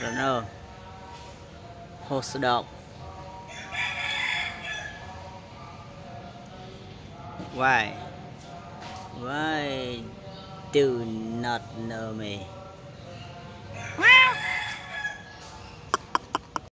runner. Hold stop why? Why do not know me?